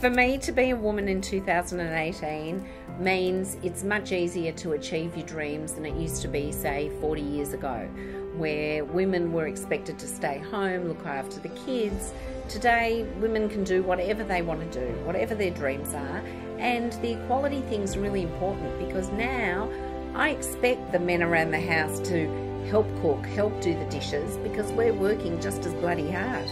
For me to be a woman in 2018 means it's much easier to achieve your dreams than it used to be, say, 40 years ago, where women were expected to stay home, look after the kids. Today, women can do whatever they want to do, whatever their dreams are, and the equality thing's really important because now I expect the men around the house to help cook, help do the dishes because we're working just as bloody hard.